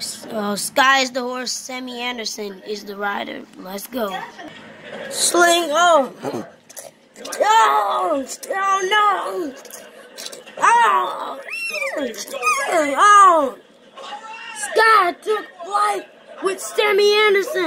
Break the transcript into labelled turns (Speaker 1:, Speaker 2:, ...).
Speaker 1: Uh, Sky is the horse. Sammy Anderson is the rider. Let's go. Sling on. Oh, oh no. Oh. Oh. Sky took flight with Sammy Anderson.